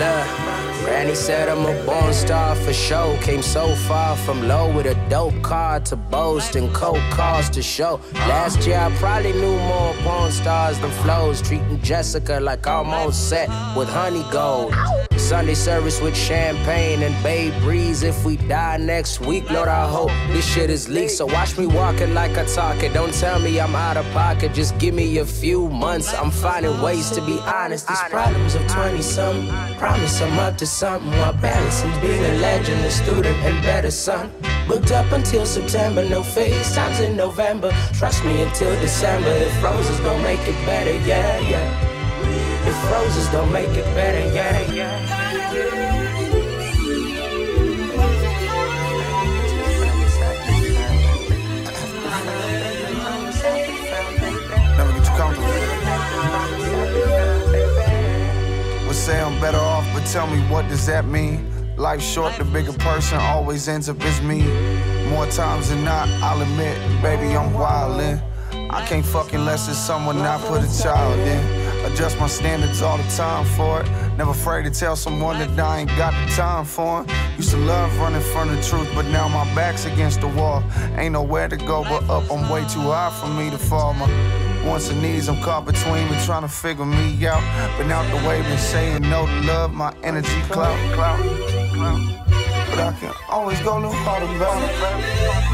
And he said I'm a born star for show. Came so far from low with a dope car to boast and coke cars to show. Last year I probably knew more porn stars than flows. Treating Jessica like almost set with honey gold. Sunday service with champagne and Bay Breeze. If we die next week, Lord, I hope this shit is leaked. So watch me walking like I talk it. Don't tell me I'm out of pocket. Just give me a few months. I'm finding ways to be honest. These problems of 20 something. Promise I'm up to something while balancing being a legend, a student, and better son. Booked up until September, no FaceTimes in November. Trust me until December. If roses don't make it better, yeah, yeah. If roses don't make it better, yeah, yeah. Say I'm better off, but tell me what does that mean? Life short, the bigger person always ends up as me. More times than not, I'll admit, baby, I'm wildin'. I can't fuck unless it's someone I put a child in. Adjust my standards all the time for it. Never afraid to tell someone that I ain't got the time for it. Used to love running from the truth, but now my back's against the wall. Ain't nowhere to go but up. I'm way too high for me to fall. My wants and needs, I'm caught between me, trying to figure me out. Been out the way, been saying no to love, my energy cloud. But I can always go a little harder.